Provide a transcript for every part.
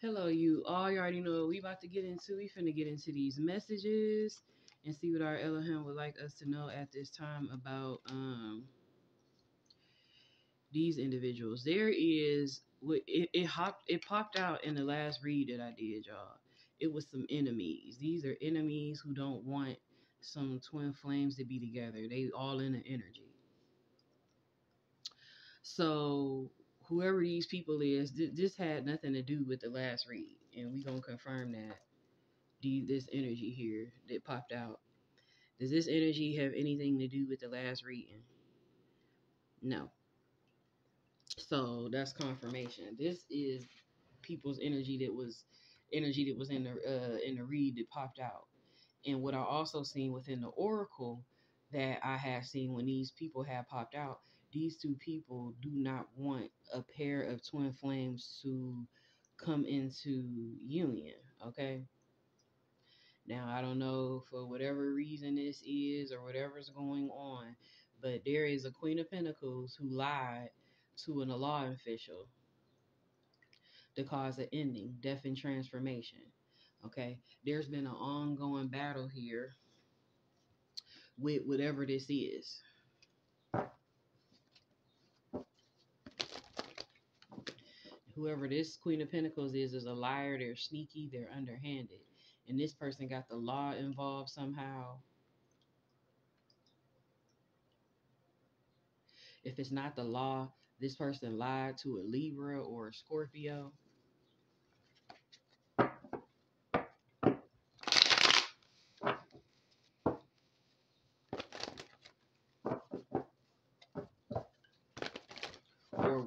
Hello, you all. You already know what we about to get into. We finna get into these messages and see what our Elohim would like us to know at this time about um these individuals. There is it, it hopped it popped out in the last read that I did, y'all. It was some enemies. These are enemies who don't want some twin flames to be together. They all in the energy. So whoever these people is, th- this had nothing to do with the last read, and we gonna confirm that. The, this energy here that popped out. Does this energy have anything to do with the last reading? No. So that's confirmation. This is people's energy that was energy that was in the uh, in the read that popped out, and what I also seen within the oracle that I have seen when these people have popped out these two people do not want a pair of twin flames to come into union. Okay. Now, I don't know for whatever reason this is or whatever's going on, but there is a Queen of Pentacles who lied to an law official to cause an ending, death, and transformation. Okay. There's been an ongoing battle here with whatever this is. Whoever this Queen of Pentacles is is a liar. They're sneaky. They're underhanded. And this person got the law involved somehow. If it's not the law, this person lied to a Libra or a Scorpio.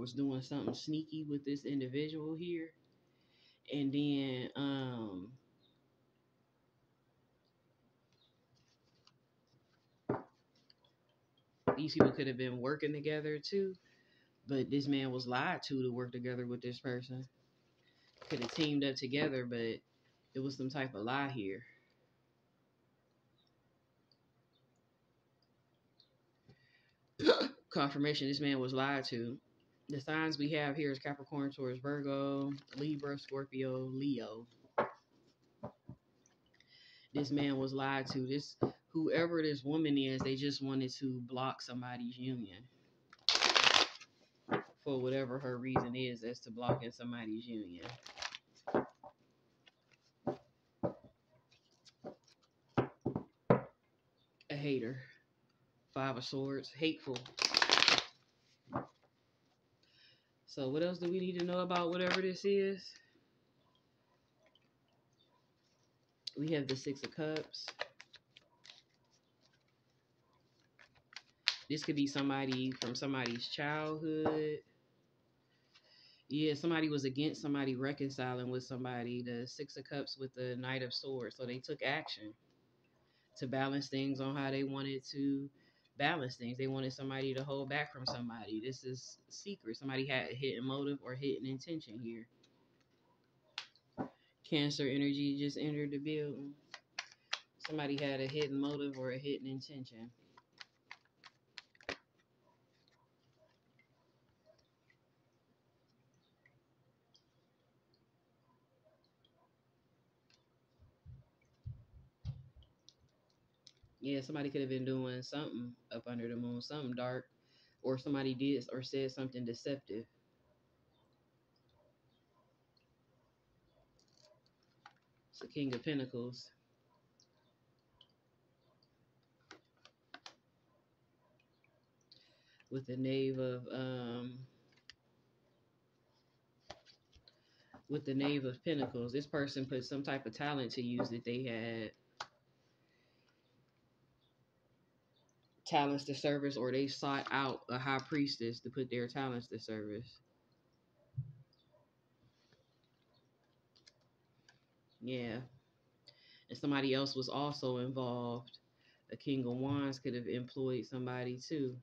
Was doing something sneaky with this individual here. And then um these people could have been working together too. But this man was lied to to work together with this person. Could have teamed up together, but it was some type of lie here. Confirmation this man was lied to the signs we have here is Capricorn, Taurus, Virgo, Libra, Scorpio, Leo. This man was lied to. This whoever this woman is, they just wanted to block somebody's union for whatever her reason is as to blocking somebody's union. A hater. Five of Swords. Hateful. So what else do we need to know about whatever this is? We have the Six of Cups. This could be somebody from somebody's childhood. Yeah, somebody was against somebody reconciling with somebody. The Six of Cups with the Knight of Swords. So they took action to balance things on how they wanted to balance things. They wanted somebody to hold back from somebody. This is secret. Somebody had a hidden motive or hidden intention here. Cancer energy just entered the building. Somebody had a hidden motive or a hidden intention. Yeah, somebody could have been doing something up under the moon, something dark, or somebody did or said something deceptive. It's the King of Pentacles. With the Knave of um with the Knave of Pentacles. This person put some type of talent to use that they had talents to service or they sought out a high priestess to put their talents to service. Yeah. And somebody else was also involved. A king of wands could have employed somebody too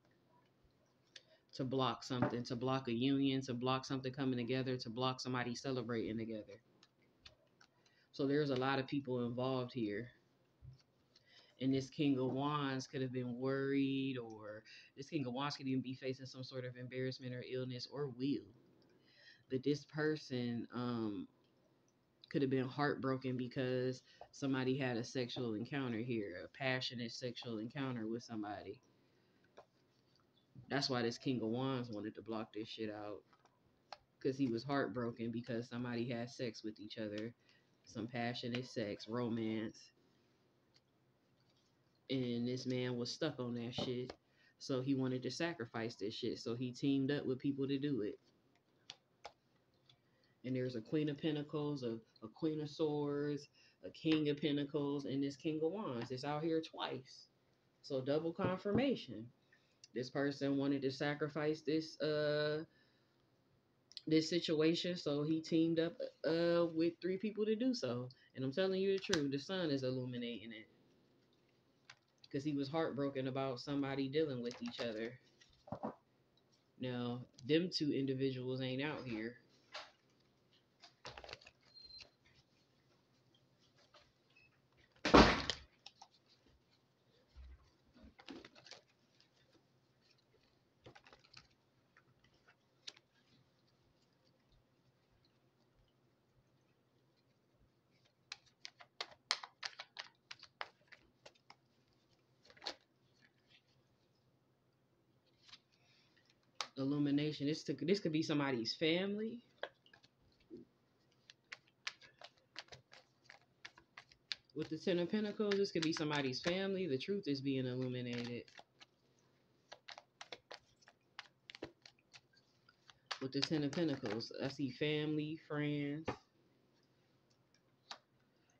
to block something, to block a union, to block something coming together, to block somebody celebrating together. So there's a lot of people involved here and this King of Wands could have been worried, or this King of Wands could even be facing some sort of embarrassment or illness or will. But this person um, could have been heartbroken because somebody had a sexual encounter here, a passionate sexual encounter with somebody. That's why this King of Wands wanted to block this shit out. Because he was heartbroken because somebody had sex with each other. Some passionate sex, romance. And this man was stuck on that shit. So he wanted to sacrifice this shit. So he teamed up with people to do it. And there's a Queen of Pentacles, a, a Queen of Swords, a King of Pentacles, and this King of Wands. It's out here twice. So double confirmation. This person wanted to sacrifice this uh this situation, so he teamed up uh with three people to do so. And I'm telling you the truth, the sun is illuminating it. Because he was heartbroken about somebody dealing with each other. Now, them two individuals ain't out here. Illumination. This to, this could be somebody's family. With the Ten of Pentacles, this could be somebody's family. The truth is being illuminated. With the Ten of Pentacles, I see family, friends.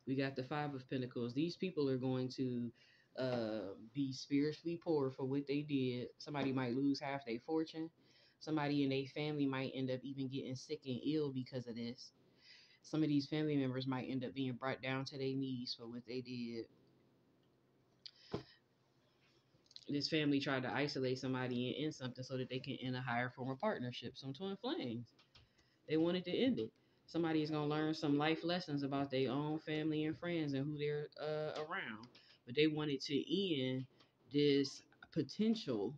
We got the Five of Pentacles. These people are going to uh, be spiritually poor for what they did. Somebody might lose half their fortune. Somebody in their family might end up even getting sick and ill because of this. Some of these family members might end up being brought down to their knees for what they did. This family tried to isolate somebody and end something so that they can end a higher form of partnership. Some twin flames. They wanted to end it. Somebody is going to learn some life lessons about their own family and friends and who they're uh, around. But they wanted to end this potential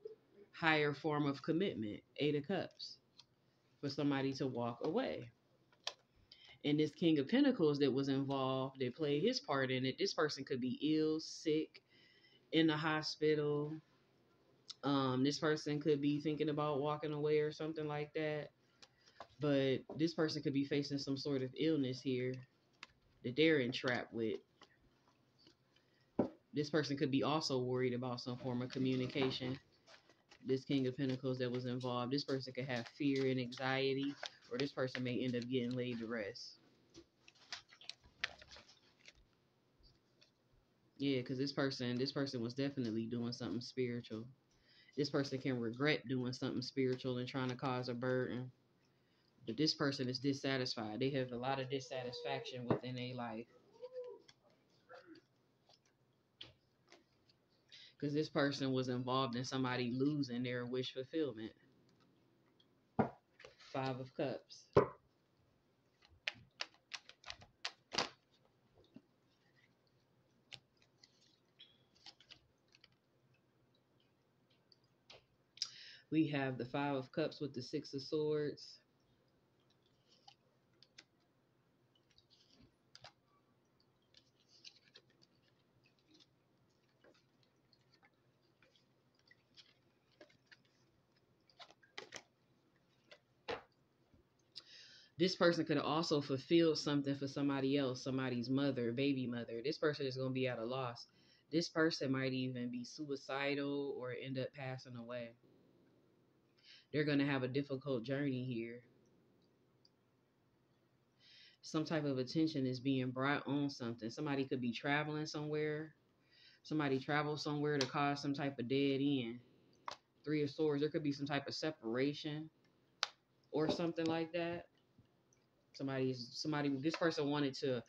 higher form of commitment, Eight of Cups, for somebody to walk away. And this King of Pentacles that was involved, they played his part in it. This person could be ill, sick, in the hospital. Um, this person could be thinking about walking away or something like that. But this person could be facing some sort of illness here that they're entrapped with. This person could be also worried about some form of communication this King of Pentacles that was involved. This person could have fear and anxiety, or this person may end up getting laid to rest. Yeah, because this person, this person was definitely doing something spiritual. This person can regret doing something spiritual and trying to cause a burden. But this person is dissatisfied. They have a lot of dissatisfaction within their life. Because this person was involved in somebody losing their wish fulfillment. Five of Cups. We have the Five of Cups with the Six of Swords. This person could have also fulfilled something for somebody else, somebody's mother, baby mother. This person is going to be at a loss. This person might even be suicidal or end up passing away. They're going to have a difficult journey here. Some type of attention is being brought on something. Somebody could be traveling somewhere. Somebody travels somewhere to cause some type of dead end. Three of Swords. There could be some type of separation or something like that somebody's somebody this person wanted to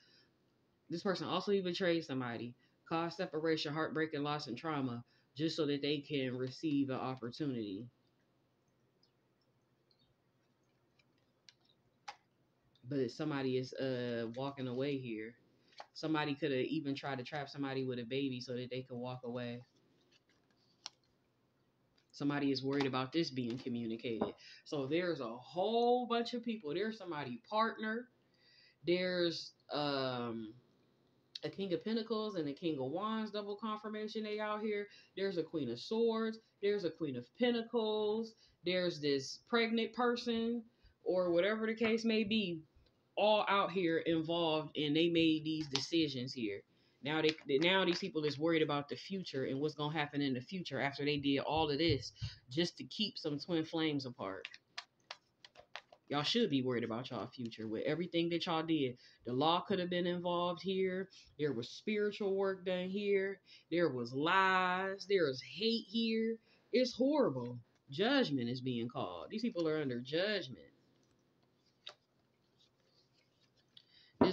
this person also betrayed somebody caused separation heartbreak and loss and trauma just so that they can receive an opportunity. But somebody is uh walking away here somebody could have even tried to trap somebody with a baby so that they could walk away Somebody is worried about this being communicated. So there's a whole bunch of people. There's somebody partner. There's um a King of Pentacles and a King of Wands double confirmation they out here. There's a Queen of Swords. There's a Queen of Pentacles. There's this pregnant person or whatever the case may be, all out here involved and they made these decisions here. Now they now these people is worried about the future and what's gonna happen in the future after they did all of this just to keep some twin flames apart. Y'all should be worried about y'all future with everything that y'all did. The law could have been involved here. There was spiritual work done here. There was lies. There was hate here. It's horrible. Judgment is being called. These people are under judgment.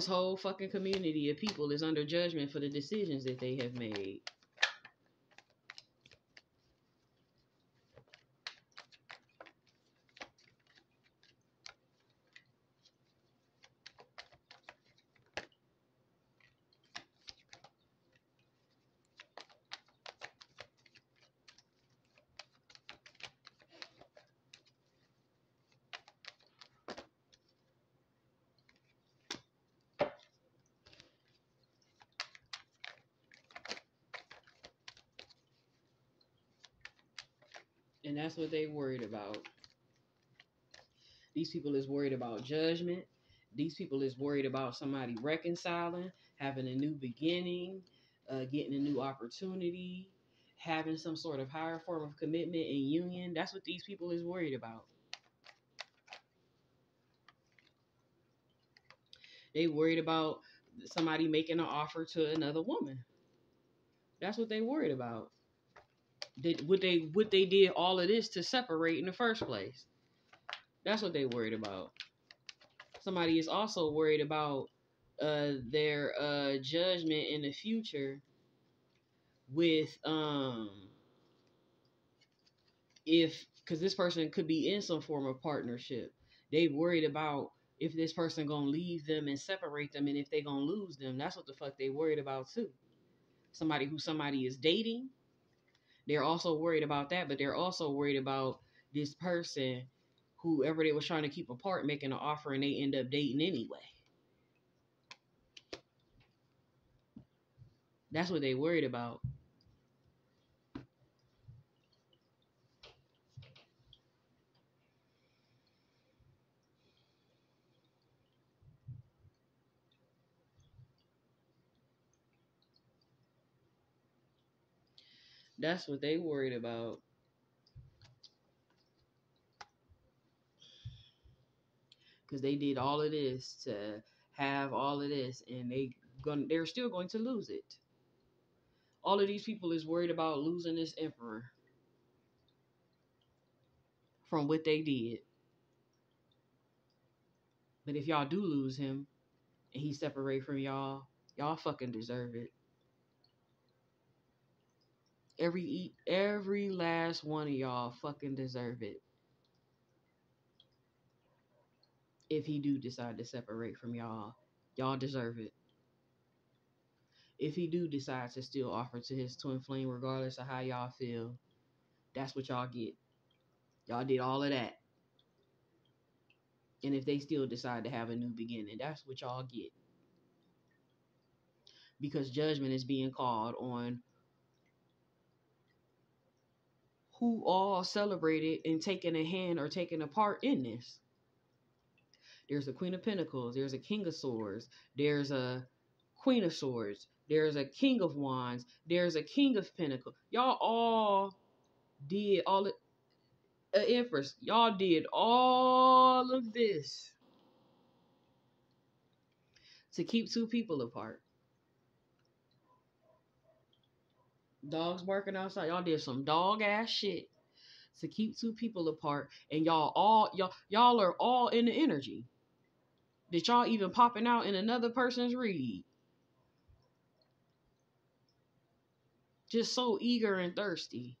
This whole fucking community of people is under judgment for the decisions that they have made. And that's what they worried about. These people is worried about judgment. These people is worried about somebody reconciling, having a new beginning, uh, getting a new opportunity, having some sort of higher form of commitment and union. That's what these people is worried about. They worried about somebody making an offer to another woman. That's what they worried about. Did what they what they did all of this to separate in the first place. That's what they worried about. Somebody is also worried about uh their uh judgment in the future with um if because this person could be in some form of partnership. They worried about if this person gonna leave them and separate them and if they gonna lose them. That's what the fuck they worried about too. Somebody who somebody is dating they're also worried about that, but they're also worried about this person, whoever they was trying to keep apart, making an offer and they end up dating anyway. That's what they worried about. That's what they worried about. Because they did all of this to have all of this, and they going they're still going to lose it. All of these people is worried about losing this emperor from what they did. But if y'all do lose him and he separate from y'all, y'all fucking deserve it. Every every last one of y'all fucking deserve it. If he do decide to separate from y'all, y'all deserve it. If he do decide to still offer to his twin flame, regardless of how y'all feel, that's what y'all get. Y'all did all of that. And if they still decide to have a new beginning, that's what y'all get. Because judgment is being called on who all celebrated and taken a hand or taken a part in this. There's a Queen of Pentacles, there's a King of Swords, there's a Queen of Swords, there's a King of Wands, there's a King of Pentacles. Y'all all did all the uh, Empress, y'all did all of this to keep two people apart. Dogs barking outside. Y'all did some dog ass shit to keep two people apart, and y'all all y'all y'all are all in the energy that y'all even popping out in another person's read. Just so eager and thirsty.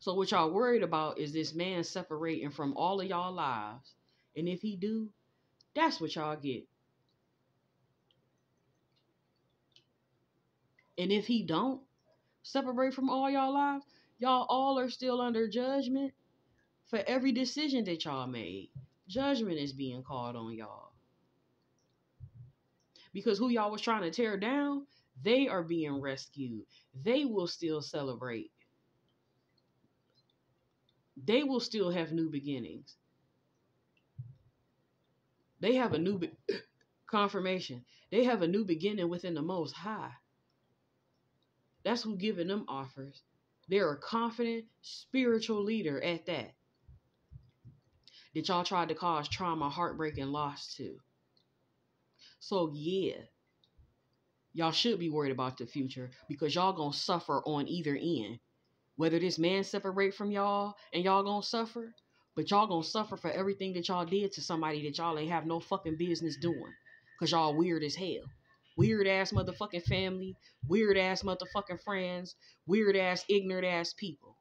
So what y'all worried about is this man separating from all of y'all lives. And if he do, that's what y'all get. And if he don't separate from all y'all lives, y'all all are still under judgment for every decision that y'all made. Judgment is being called on y'all. Because who y'all was trying to tear down, they are being rescued. They will still celebrate. They will still have new beginnings. They have a new be- confirmation. They have a new beginning within the Most High. That's who giving them offers. They're a confident spiritual leader at that. That y'all tried to cause trauma, heartbreak, and loss to. So yeah, y'all should be worried about the future because y'all gonna suffer on either end. Whether this man separate from y'all and y'all gonna suffer, but y'all gonna suffer for everything that y'all did to somebody that y'all ain't have no fucking business doing. Cause y'all weird as hell. Weird ass motherfucking family, weird ass motherfucking friends, weird ass ignorant ass people.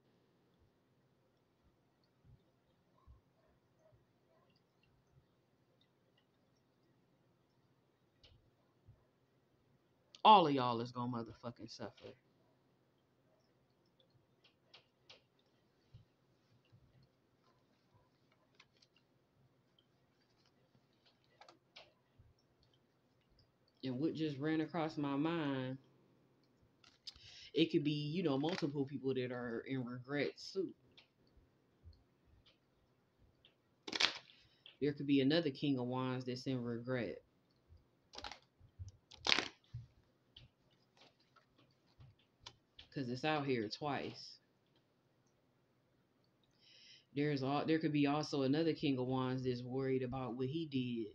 All of y'all is gonna motherfucking suffer. And what just ran across my mind, it could be, you know, multiple people that are in regret too. There could be another King of Wands that's in regret. Cause it's out here twice. There's all there could be also another King of Wands that's worried about what he did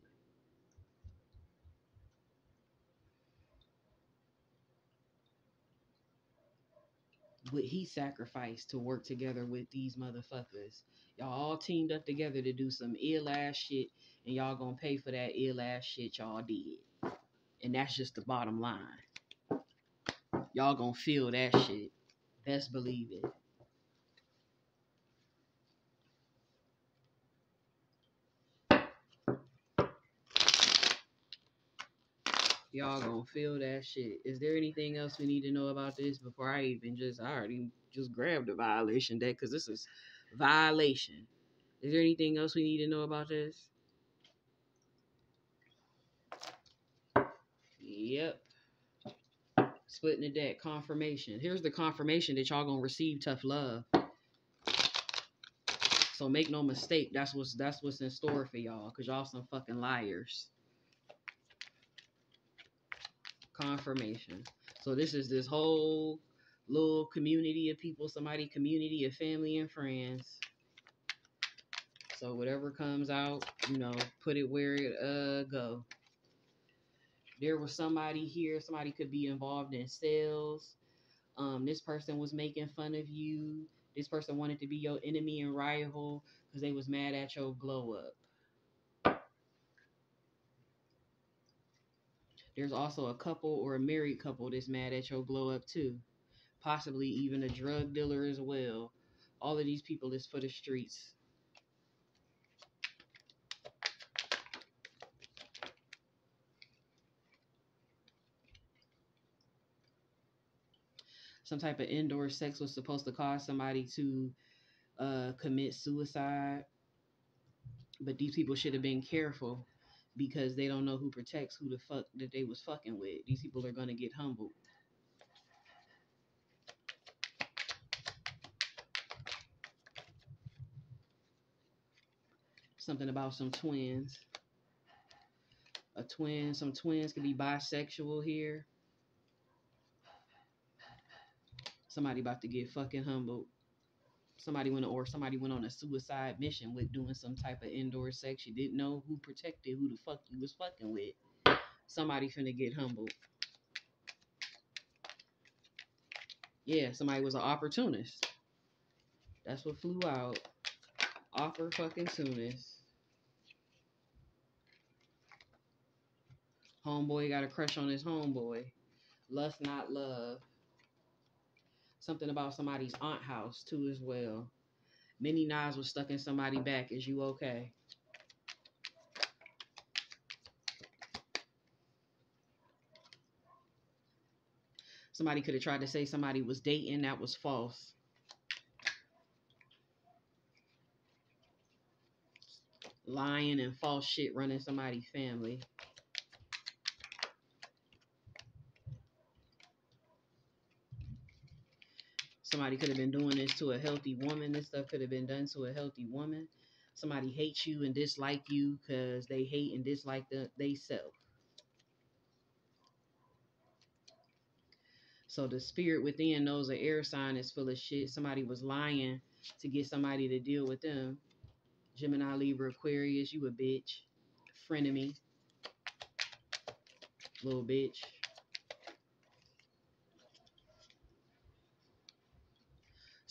what he sacrificed to work together with these motherfuckers. Y'all all teamed up together to do some ill ass shit, and y'all gonna pay for that ill ass shit y'all did. And that's just the bottom line. Y'all gonna feel that shit. Best believe it. Y'all gonna feel that shit. Is there anything else we need to know about this before I even just I already just grabbed the violation deck because this is violation. Is there anything else we need to know about this? Yep. Splitting the deck, confirmation. Here's the confirmation that y'all gonna receive tough love. So make no mistake, that's what's that's what's in store for y'all, cause y'all some fucking liars confirmation. So this is this whole little community of people, somebody community of family and friends. So whatever comes out, you know, put it where it uh go. There was somebody here, somebody could be involved in sales. Um, this person was making fun of you. This person wanted to be your enemy and rival because they was mad at your glow up. There's also a couple or a married couple that's mad at your glow up too. Possibly even a drug dealer as well. All of these people is for the streets. Some type of indoor sex was supposed to cause somebody to uh, commit suicide. But these people should have been careful because they don't know who protects who the fuck that they was fucking with. These people are gonna get humbled. Something about some twins. A twin, some twins could be bisexual here. Somebody about to get fucking humbled somebody went or somebody went on a suicide mission with doing some type of indoor sex. You didn't know who protected who the fuck you was fucking with. Somebody finna get humbled. Yeah, somebody was an opportunist. That's what flew out. Offer fucking soonest. Homeboy got a crush on his homeboy. Lust not love something about somebody's aunt house too as well. Many knives was stuck in somebody back. Is you okay? Somebody could have tried to say somebody was dating. That was false. lying and false shit running somebody's family. Somebody could have been doing this to a healthy woman. This stuff could have been done to a healthy woman. Somebody hates you and dislike you because they hate and dislike the, they self. So the spirit within knows an air sign is full of shit. Somebody was lying to get somebody to deal with them. Gemini, Libra, Aquarius, you a bitch. Frenemy. Little bitch.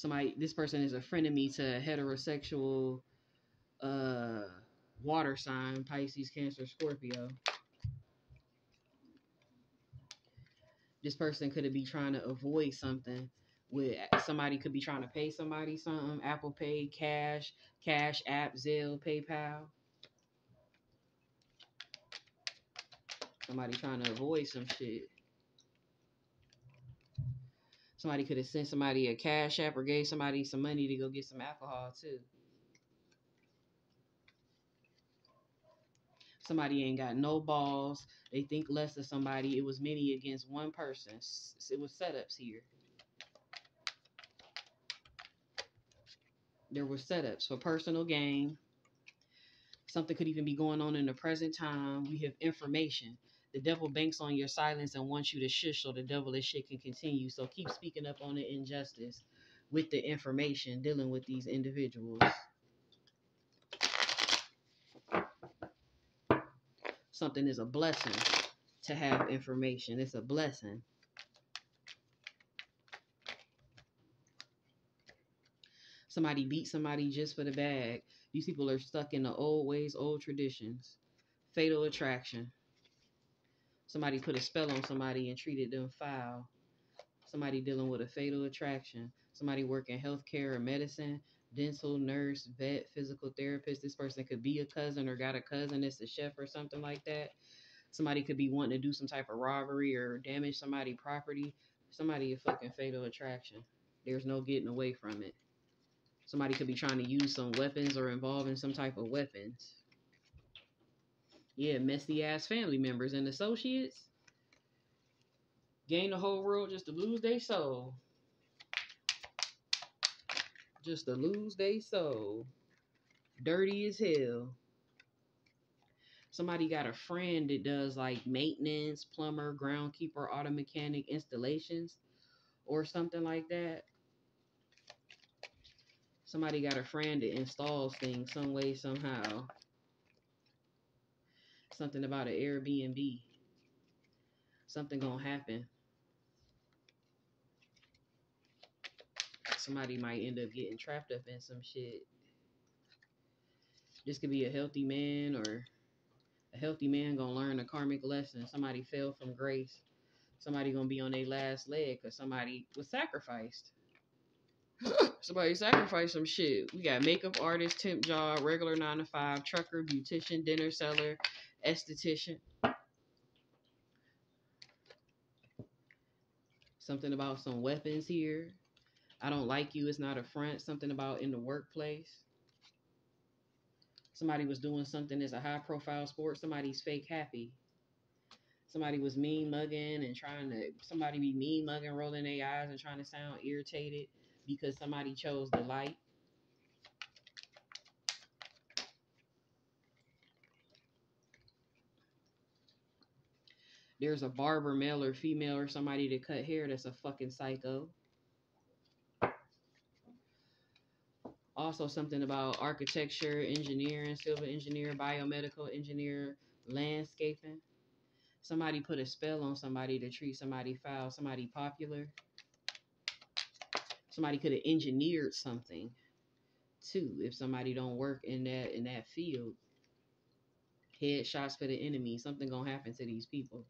Somebody, this person is a frenemy to heterosexual uh, water sign, Pisces, Cancer, Scorpio. this person could be trying to avoid something with somebody could be trying to pay somebody something apple pay cash cash app zelle paypal somebody trying to avoid some shit somebody could have sent somebody a cash app or gave somebody some money to go get some alcohol too somebody ain't got no balls. They think less of somebody. It was many against one person. It was setups here. There were setups for personal gain. Something could even be going on in the present time. We have information. The devil banks on your silence and wants you to shush so the devilish shit can continue. So keep speaking up on the injustice with the information dealing with these individuals. something is a blessing to have information. It's a blessing. Somebody beat somebody just for the bag. These people are stuck in the old ways, old traditions. Fatal attraction. Somebody put a spell on somebody and treated them foul. Somebody dealing with a fatal attraction. Somebody working healthcare or medicine dental nurse, vet, physical therapist. This person could be a cousin or got a cousin that's a chef or something like that. Somebody could be wanting to do some type of robbery or damage somebody' property. Somebody a fucking fatal attraction. There's no getting away from it. Somebody could be trying to use some weapons or involved in some type of weapons. Yeah, messy ass family members and associates. Gain the whole world just to lose their soul just to lose they soul. Dirty as hell. Somebody got a friend that does like maintenance, plumber, groundkeeper, auto mechanic installations or something like that. Somebody got a friend that installs things some way, somehow. Something about an Airbnb. Something gonna happen. somebody might end up getting trapped up in some shit. This could be a healthy man or a healthy man gonna learn a karmic lesson. Somebody fell from grace. Somebody gonna be on their last leg because somebody was sacrificed. somebody sacrificed some shit. We got makeup artist, temp job, regular nine to five, trucker, beautician, dinner seller, esthetician. Something about some weapons here. I don't like you. It's not a front. Something about in the workplace. Somebody was doing something that's a high profile sport. Somebody's fake happy. Somebody was mean mugging and trying to, somebody be mean mugging, rolling their eyes and trying to sound irritated because somebody chose the light. There's a barber, male or female, or somebody to cut hair that's a fucking psycho. also something about architecture, engineering, civil engineer, biomedical engineer, landscaping. Somebody put a spell on somebody to treat somebody foul, somebody popular. Somebody could have engineered something too if somebody don't work in that in that field. Headshots for the enemy. Something gonna happen to these people.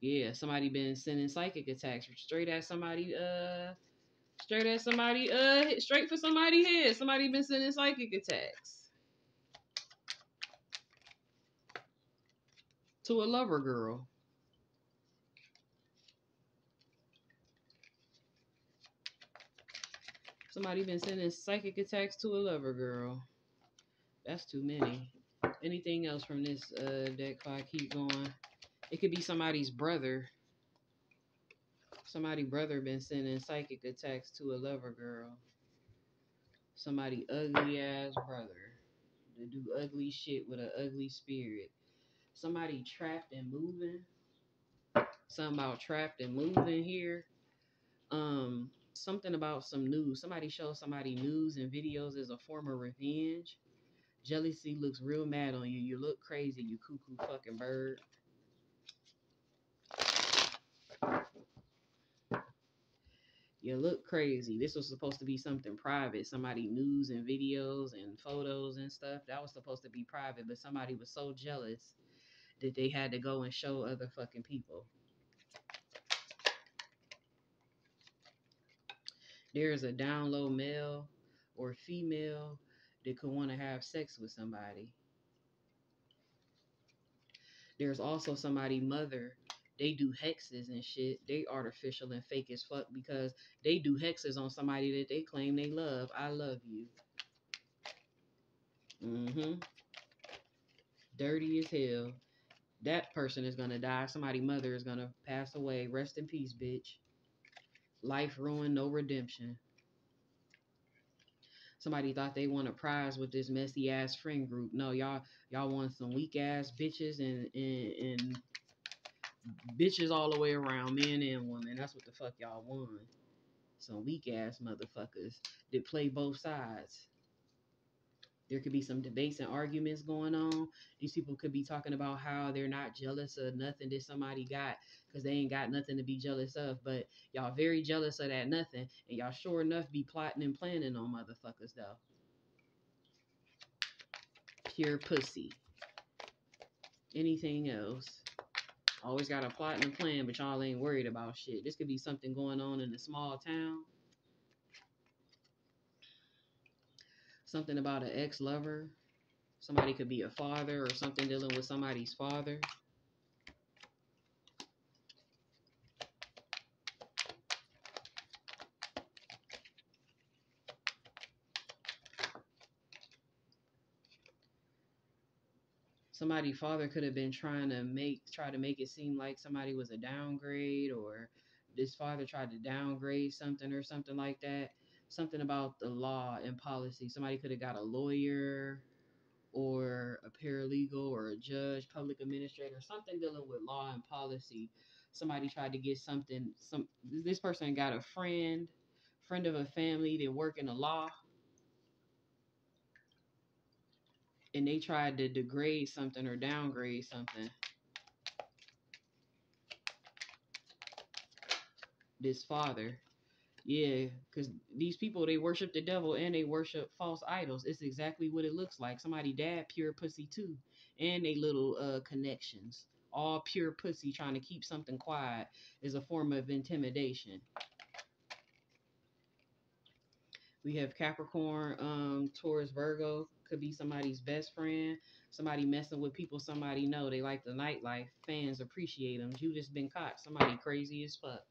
Yeah, somebody been sending psychic attacks straight at somebody, uh, straight at somebody, uh, straight for somebody head. Somebody been sending psychic attacks to a lover girl. Somebody been sending psychic attacks to a lover girl. That's too many. Anything else from this uh, deck I keep going? It could be somebody's brother. Somebody brother been sending psychic attacks to a lover girl. Somebody ugly ass brother to do ugly shit with an ugly spirit. Somebody trapped and moving. Something about trapped and moving here. Um, something about some news. Somebody shows somebody news and videos as a form of revenge. Jealousy looks real mad on you. You look crazy, you cuckoo fucking bird. You look crazy. This was supposed to be something private. Somebody news and videos and photos and stuff. That was supposed to be private, but somebody was so jealous that they had to go and show other fucking people. There's a down low male or female that could want to have sex with somebody. There's also somebody mother. They do hexes and shit. They artificial and fake as fuck because they do hexes on somebody that they claim they love. I love you. Mm-hmm. Dirty as hell. That person is gonna die. Somebody mother is gonna pass away. Rest in peace, bitch. Life ruined, no redemption. Somebody thought they won a prize with this messy ass friend group. No, y'all y'all want some weak ass bitches and, and and bitches all the way around, men and women. That's what the fuck y'all want. Some weak ass motherfuckers that play both sides. There could be some debates and arguments going on. These people could be talking about how they're not jealous of nothing that somebody got because they ain't got nothing to be jealous of. But y'all very jealous of that nothing. And y'all sure enough be plotting and planning on motherfuckers though. Pure pussy. Anything else? Always got a plot and a plan, but y'all ain't worried about shit. This could be something going on in a small town something about an ex lover. Somebody could be a father or something dealing with somebody's father. Somebody's father could have been trying to make try to make it seem like somebody was a downgrade or this father tried to downgrade something or something like that something about the law and policy. Somebody could have got a lawyer or a paralegal or a judge, public administrator, something dealing with law and policy. Somebody tried to get something. Some this person got a friend, friend of a family that work in the law, and they tried to degrade something or downgrade something. This father yeah, because these people they worship the devil and they worship false idols. It's exactly what it looks like. Somebody dad pure pussy too, and they little uh connections. All pure pussy trying to keep something quiet is a form of intimidation. We have Capricorn, um, Taurus, Virgo. Could be somebody's best friend. Somebody messing with people somebody know. They like the nightlife. Fans appreciate them. You just been caught. Somebody crazy as fuck.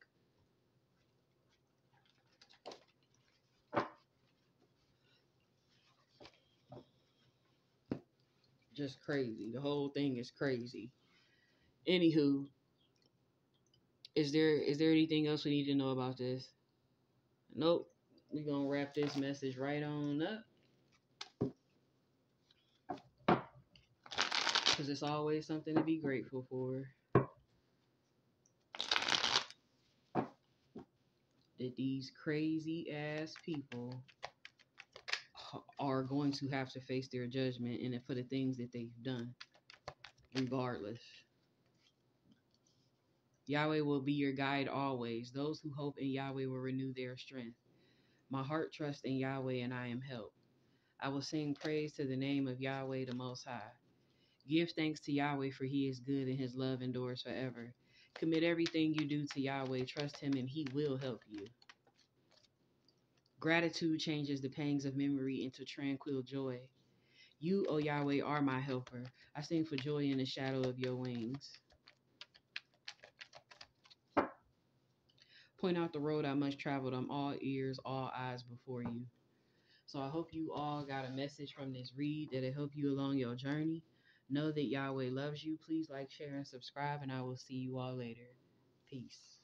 just crazy. The whole thing is crazy. Anywho, is there is there anything else we need to know about this? Nope. We're gonna wrap this message right on up. Because it's always something to be grateful for. That these crazy ass people are going to have to face their judgment and for the things that they've done, regardless. Yahweh will be your guide always. Those who hope in Yahweh will renew their strength. My heart trusts in Yahweh and I am helped. I will sing praise to the name of Yahweh the Most High. Give thanks to Yahweh for he is good and his love endures forever. Commit everything you do to Yahweh. Trust him and he will help you. Gratitude changes the pangs of memory into tranquil joy. You, O Yahweh, are my helper. I sing for joy in the shadow of your wings. point out the road I must travel. I'm all ears, all eyes before you. So I hope you all got a message from this read that'll help you along your journey. Know that Yahweh loves you. Please like, share, and subscribe, and I will see you all later. Peace.